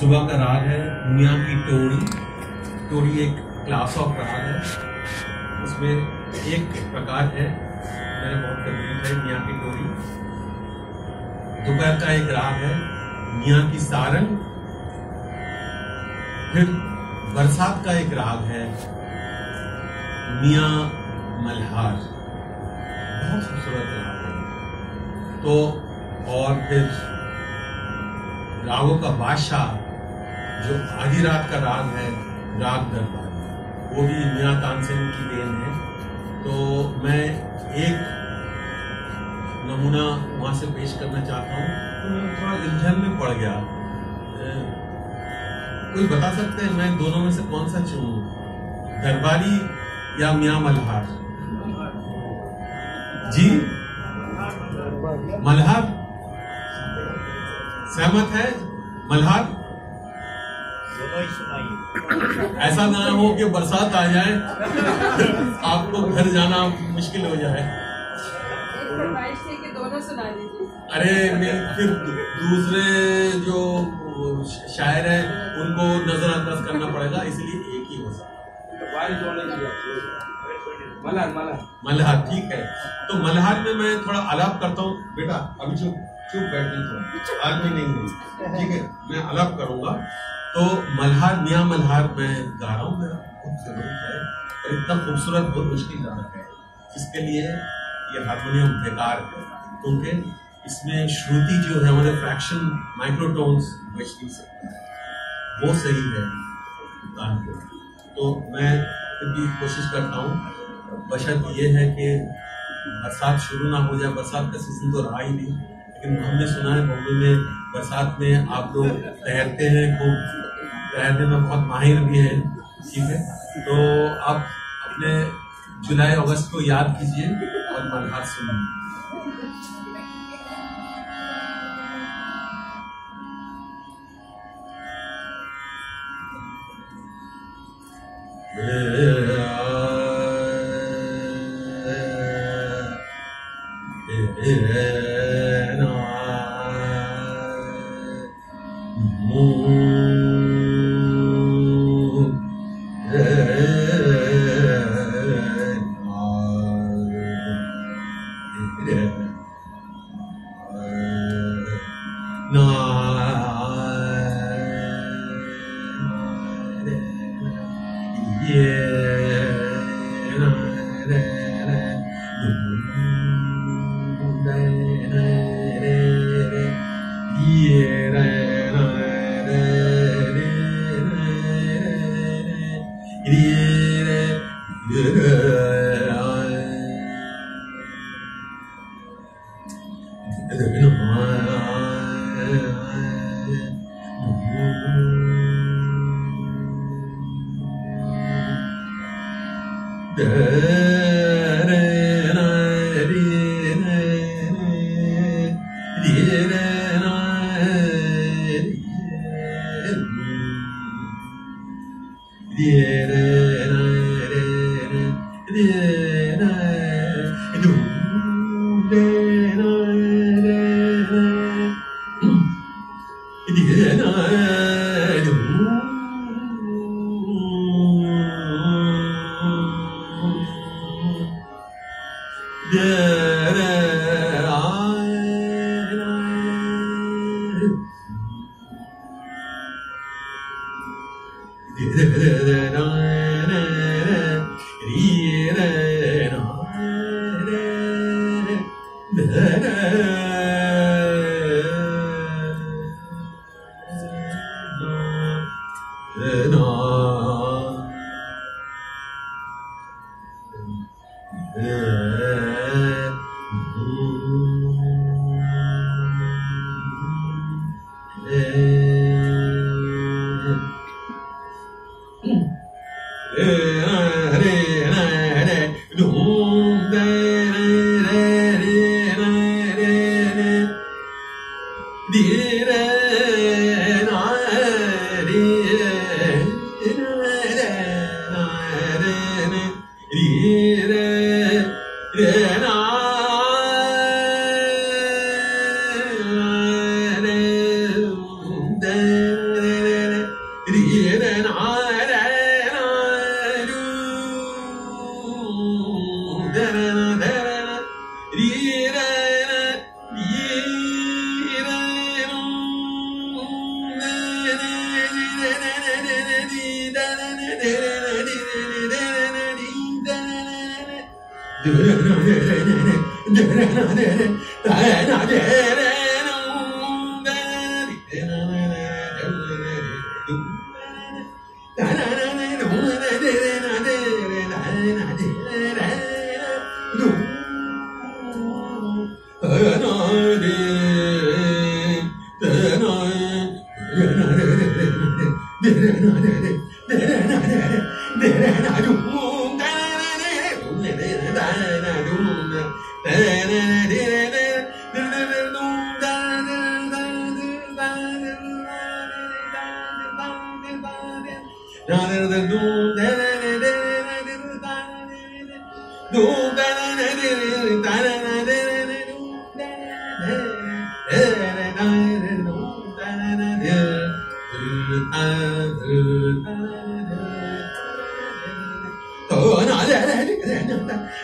सुबह का राग है मियाँ की टोड़ी टोड़ी एक क्लास ऑफ़ राग है। उसमें एक प्रकार है मेरे बहुत करीब है मियाँ की टोड़ी दोपहर का एक राग है मियाँ की सारंग। फिर बरसात का एक राग है मियाँ मल्हार। बहुत खूबसूरत राग है। तो और फिर रागों का बादशाह जो आधी रात का राग है, राग दरबार वो भी मियाँ तानसेन की देन है। तो मैं एक नमूना वहाँ से पेश करना चाहता हूँ। तो मैं थोड़ा उलझन में पड़ गया। कोई बता सकते हैं मैं दोनों में से कौन सा चुनूं? दरबारी या मियाँ मल्हार? जी? मल्हार? सहमत है? मल्हार? ऐसा ना हो कि बरसात आ जाए आपको घर जाना मुश्किल हो जाए। अरे मैं फिर दूसरे जो शायर है उनको नजरअंदाज करना पड़ेगा इसलिए एक ही हो सकता मल्हार मल्हार। ठीक है। तो मल्हार में मैं थोड़ा अलाप करता हूँ। बेटा अभी चुप चुप बैठने थोड़ा। आज में नहीं हुई। ठीक है मैं अलाप करूँगा। तो मल्हार, मियाँ मल्हार, मैं गा रहा हूँ, मेरा ज़रूरत है, और इतना खूबसूरत बहुत मुश्किल गाना है, जिसके लिए ये हारमोनियम बेकार है। क्योंकि इसमें श्रुति जो है हमारे फ्रैक्शन माइक्रोटोन्स बच नहीं सकता है। वो सही है गान को। तो मैं भी कोशिश करता हूँ, बशर्त ये है कि बरसात शुरू ना हो जाए, बरसात का सीज़न तो रहा ही नहीं। क्योंकि हमने सुना है बॉम्बे में, बरसात में आप लोग तैरते हैं, खूब तैरने में बहुत माहिर भी हैं, ठीक है तो आप अपने जुलाई, अगस्त को याद कीजिए और मनहार सुनिए Yeah. Yeah. Yeah. 네, 네, 네, 네, 네, 네, 네, 네,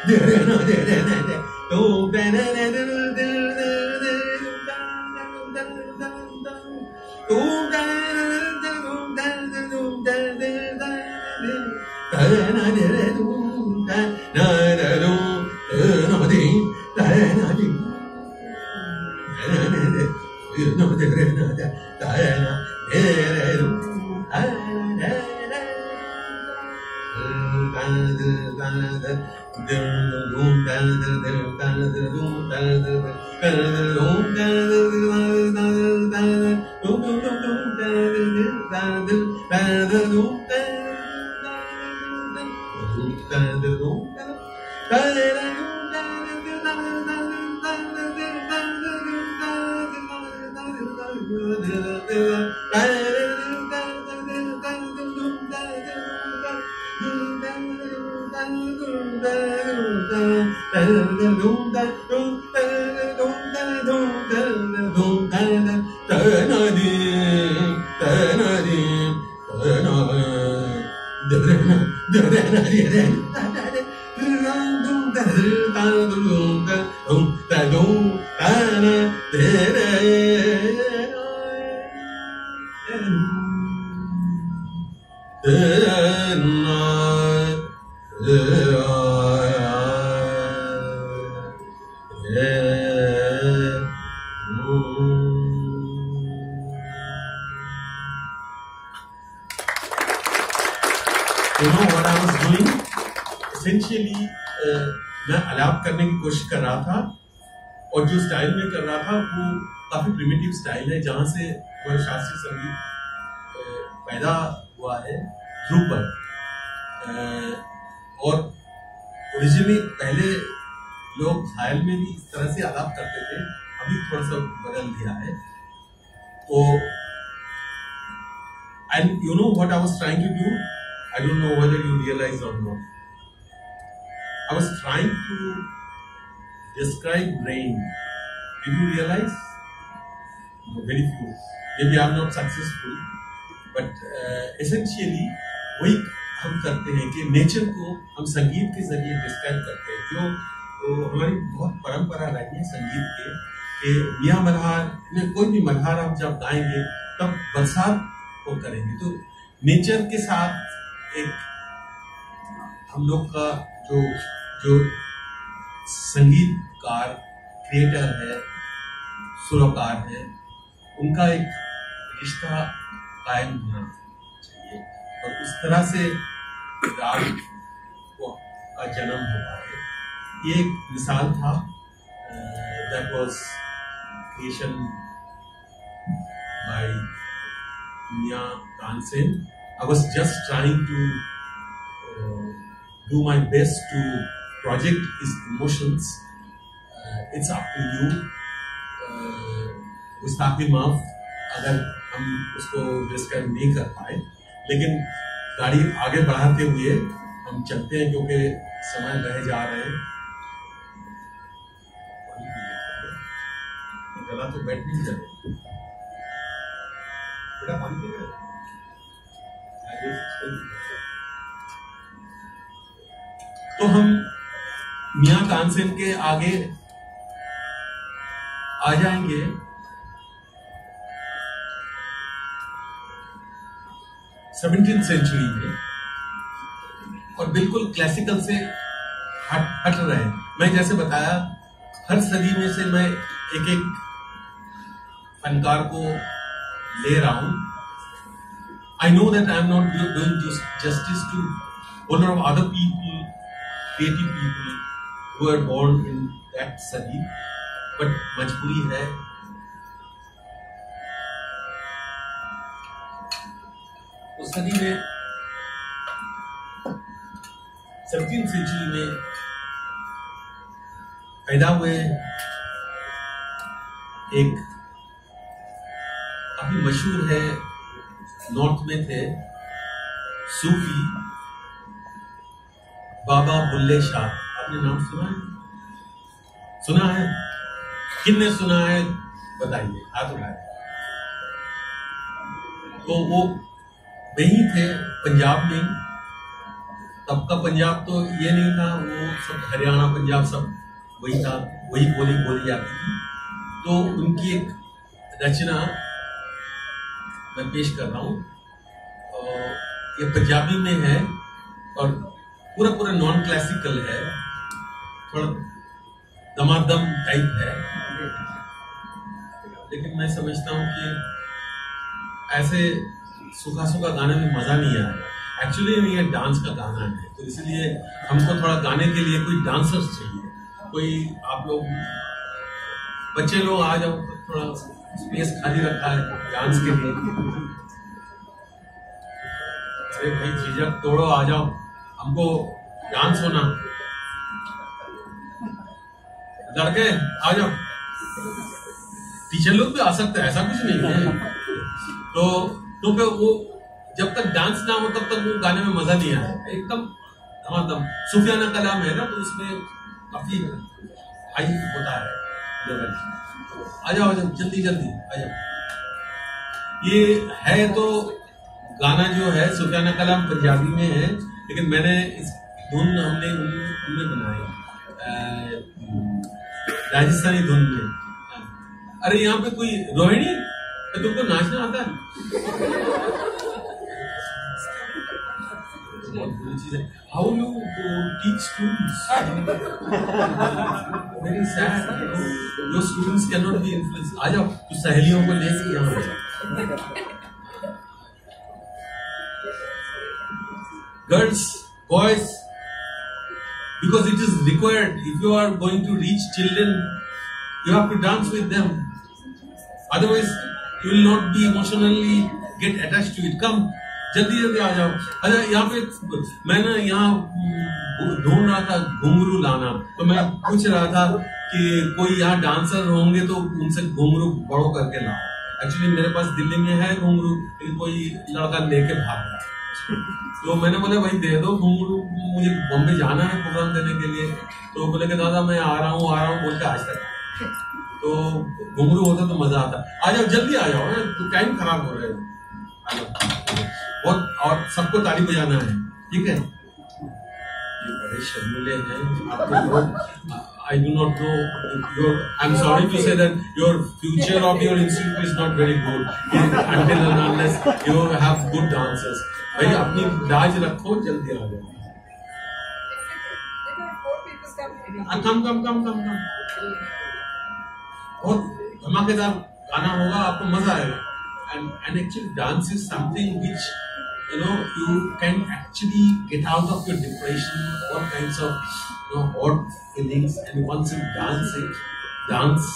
doing? Essentially, uh, मैं अलाप करने की कोशिश कर रहा था, और जो स्टाइल में कर रहा था, वो काफ़ी प्रिमिटिव स्टाइल है, जहाँ से शास्त्रीय संगीत and you know what I was trying to do I don't know whether you realize or not. I was trying to describe rain. Did you realize? No, very few. Maybe I'm not successful, but uh, essentially वही हम करते हैं कि nature को हम संगीत के ज़रिए डिस्क्राइब करते हैं जो तो हमारी बहुत परंपरा रही है संगीत के कि मियाँ मल्हार में कोई भी मल्हार हम जब गाएँगे तब बरसात को करेंगे। तो नेचर के साथ एक हम लोग का जो जो संगीतकार क्रिएटर है, सुरकार है, उनका एक रिश्ता कायम होना चाहिए। और उस तरह से राग का जन्म होता है। ये एक मिसाल था। दैट वाज क्रिएशन बाय मियाँ Tansen I was just trying to uh, do my best to project his emotions. Uh, it's up to you. गुस्ताखी uh, माफ़ अगर हम उसको डिस्क्राइब नहीं कर पाए। लेकिन गाड़ी आगे बढ़ाते हुए हम चलते हैं क्योंकि समय रह जा रहे हैं। गला तो बैठ नहीं जाए तो हम मियाँ तानसेन के आगे आ जाएँगे। सेवनटीन सेंचुरी में। और बिल्कुल क्लासिकल से हट हट रहे हैं। मैं जैसे बताया, हर सदी में से मैं एक एक फनकार को ले रहा हूँ I know that I am not doing justice to one of other people creative people who are born in that सदी बट मजबूरी है उस सदी में सेवनटीन सेंचुरी में पैदा हुए एक मशहूर है, नॉर्थ में थे सूफी बाबा बुल्ले शाह। आपने नाम सुना है? सुना है? किनने सुना है? बताइए, हाथ उठाए। तो वो वही थे, पंजाब में। तब का पंजाब तो ये नहीं था, वो सब हरियाणा, पंजाब सब वही था, वही बोली बोली जाती थी। तो उनकी एक रचना मैं पेश कर रहा हूँ। ये पंजाबी में है और पूरा पूरा नॉन क्लासिकल है। थोड़ा दमादम टाइप है। लेकिन मैं समझता हूँ कि ऐसे सूखा सूखा गाने में मज़ा नहीं आया एक्चुअली ये डांस का गाना है। तो इसलिए हमको थोड़ा गाने के लिए कोई डांसर्स चाहिए। कोई आप लोग, बच्चे लोग आ जाओ, थोड़ा स्पेस खाली रखा है डांस के लिए। अरे भाई, झिझक, तोड़ो, आ जाओ। हमको डांस होना। लड़के, आ जाओ। टीचर लोग भी आ सकते हैं, ऐसा कुछ नहीं है। तो क्योंकि वो, जब तक डांस ना हो, तब तक वो गाने में मज़ा नहीं आया। एकदम धमाधम। सूफियाना कलाम है ना तो उसमें काफ़ी हाई होता है। आ जाओ आ जाओ जल्दी जल्दी आ जाओ ये है तो गाना जो है, सुफियाना कलाम पंजाबी में है, लेकिन मैंने इस धुन हमने उनमें बनाई राजस्थानी धुन में। अरे, यहाँ पे कोई रोहिणी? तुमको नाचना आता है। how you teach students very sad your students can not be influence आ जाओ कुछ सहेलियों को ले सी यहाँ girls boys because it is required if you are going to reach children you have to dance with them otherwise you will not be emotionally get attached to it come जल्दी जल्दी आ जाओ। अच्छा यहाँ पे मैं ना यहाँ ढूंढ रहा था घुंगरू लाना। तो मैं पूछ रहा था कि कोई यहाँ डांसर होंगे तो उनसे घुंगरू बड़ो करके लाओ। एक्चुअली मेरे पास दिल्ली में है घुंगरू लेकिन कोई लड़का लेके भाग रहा तो मैंने बोला, भाई, दे दो घुंगरू मुझे बॉम्बे जाना है प्रोग्राम देने के लिए। तो बोले कि, दादा, मैं आ रहा हूँ, आ रहा हूँ, बोलते आज तक। तो घुंगरू होता तो मज़ा आता। आ जाओ, जल्दी आ जाओ ना? तो टाइम खराब हो रहा है। और और सबको ताली बजाना है ठीक है ये बड़े शर्मिले हैं आपको I do not know your I'm sorry to say that your future of your institute is not very good until and unless you have good dancers भाई अपनी लाज रखो जल्दी आ जाओ कम कम कम कम कम बहुत धमाकेदार गाना होगा आपको मज़ा आएगा and and actually dance is something which you know you can actually get out of your depression all kinds of you know odd feelings and once you dance it dance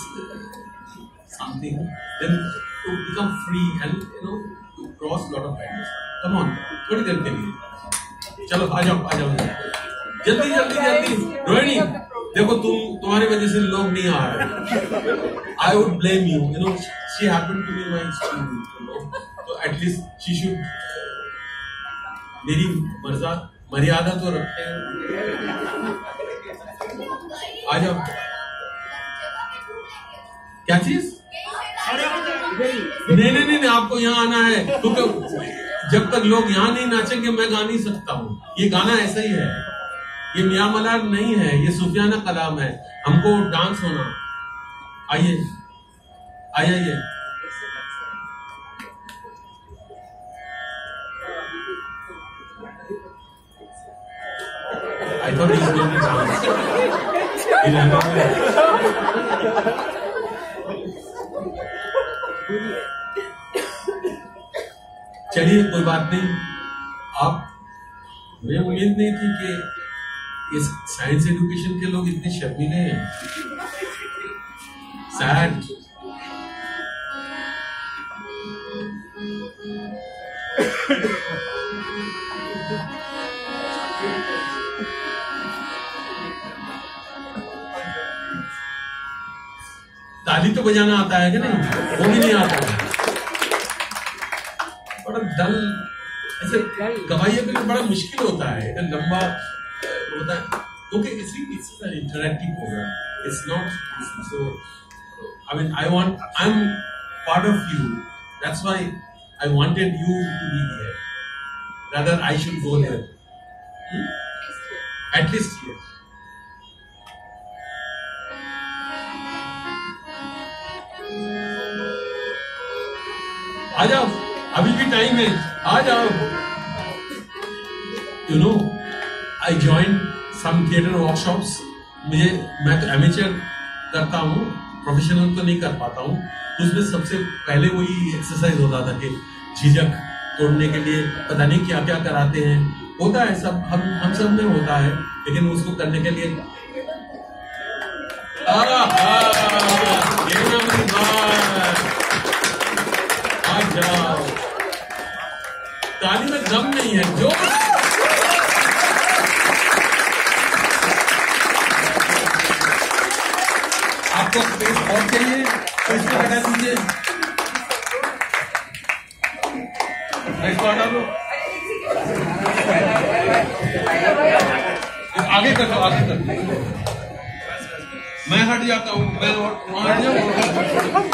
something then you become free and you know you cross a lot of barriers come on थोड़ी देर के लिए चलो आ जाओ आ जाओ जल्दी जल्दी जल्दी रोहिणी देखो तुम तुम्हारी वजह से लोग नहीं आ रहे I would blame you you know she happen to be my student तो एटलीस्ट शी शुड मेरी मर्जा मर्यादा तो रखे आ जाओ क्या चीज़? नहीं नहीं नहीं, आपको यहाँ आना है। क्योंकि जब तक लोग यहाँ नहीं नाचेंगे, मैं गा नहीं सकता हूँ। ये गाना ऐसा ही है। ये मियाँ मलार नहीं है, ये सूफियाना कलाम है। हमको डांस होना। आइए। आइए आइए। I thought he was going to dance. He ran away. चलिए, कोई बात नहीं आप, मुझे उम्मीद नहीं थी कि इस साइंस एजुकेशन के लोग इतने शर्मीले हैं सैड तो बजाना आता है कि नहीं? वो भी नहीं आता। है बड़ा डल, ऐसे गवाइयों के लिए बड़ा मुश्किल होता है। इतना लंबा होता है। क्योंकि इसी it's an interactive program it's not so I mean I want I am part of you that's why I wanted you to be here should go there. Hmm? At least here. आ जाओ। अभी भी time है। आ जाओ। You know I join some theatre workshops मुझे मैं तो एमेचर करता हूँ। प्रोफेशनल तो नहीं कर पाता हूँ। उसमें सबसे पहले वही एक्सरसाइज होता था कि झिझक तोड़ने के लिए पता नहीं क्या क्या कराते हैं। होता है सब। हम हम सब में होता है। लेकिन उसको करने के लिए आहा, ये ना मेरी बात। आ जाओ ताली में दम नहीं है जो आपको स्पेस और चाहिए? तो इसको हटा दीजिए। दो। आगे कर दो, आगे कर मैं हट जाता हूँ, मैं हट जाऊँ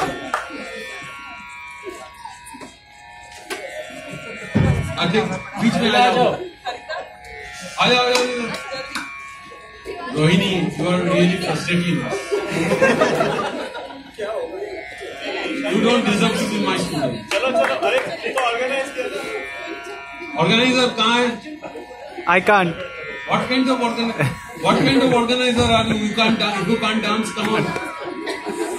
बीच में आ जाओ आ जाओ Rohini you are really frustrating you don't deserve to be my student चलो चलो अरे ये तो ऑर्गेनाइज किया था ऑर्गेनाइजर कहाँ है I can't. What kind of organ? What kind of organizer are you? You can't dance. You can't dance, come on.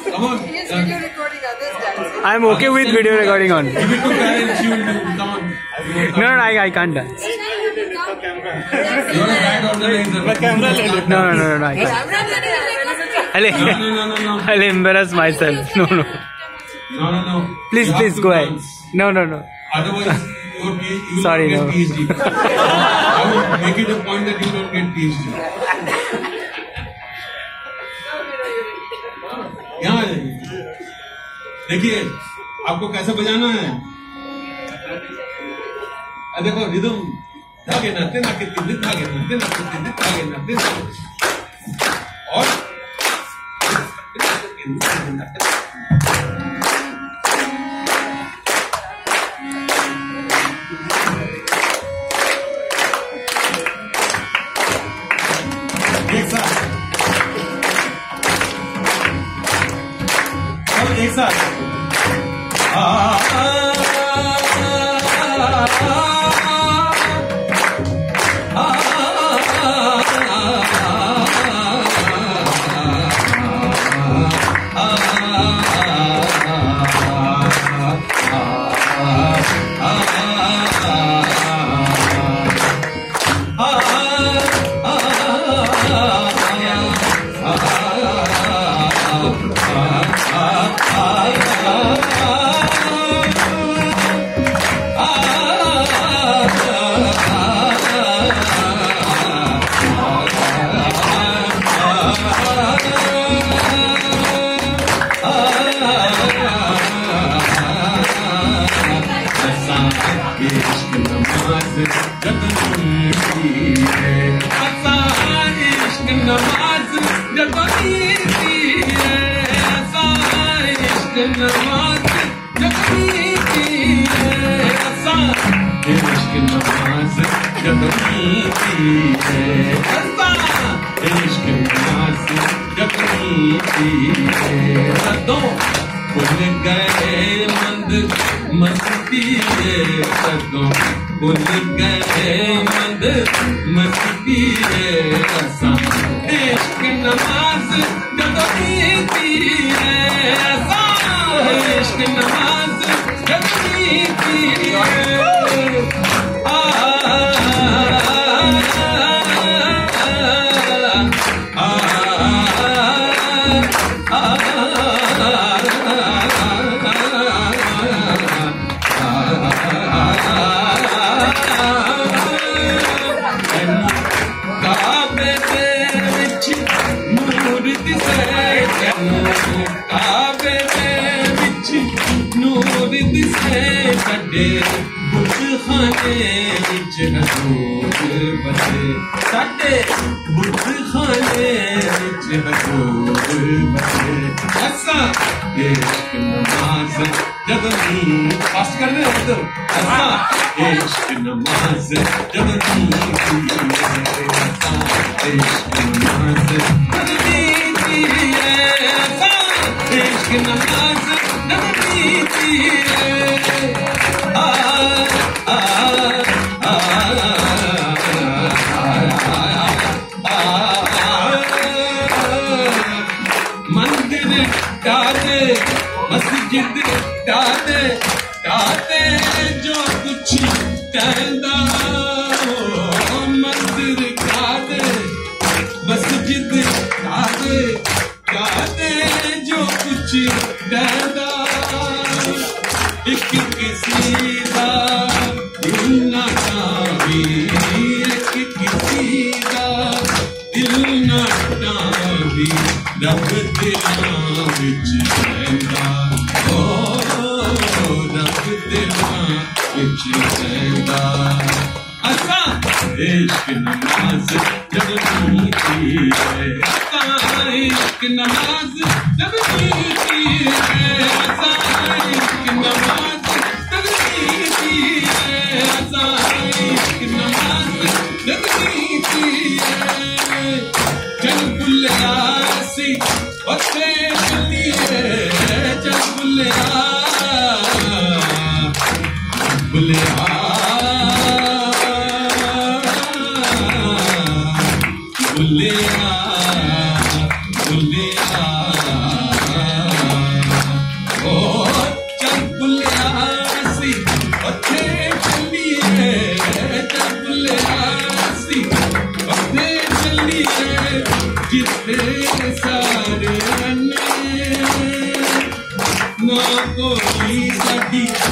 Come on. He's Uh, video recording others dancing. I'm okay with video recording on. Give it to Karen. She will do. Come on. No, no, I, I can't dance. No, no, no, no, I can't. I'll. I'll embarrass myself. No, no. No, no, no. Please, please go ahead. No, no, no. Otherwise, you Sorry, no. PhD. I will make it a point that you don't get PhD. यहाँ आ जाइए। देखिए आपको कैसे बजाना है देखो rhythm धागे नाते नाके तिंदे धागे नाते नाके तिंदे धागे नाते और ष्ट नास कमी पी है सतो पुल गह मंद मस्ती सतो पुल के मंद मस्ती कृष्ण नवाज़ कमु पीस कृष्ण नास कखी पीअ इश्क नमाज़ जब नी फास्ट कर दे एकदम हंसा इश्क नमाज़ जब नी इश्क डाले मस्जिद डाले Ali, Kinamaz, Nabi, Ô, Luiz Abidão.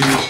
Thank you.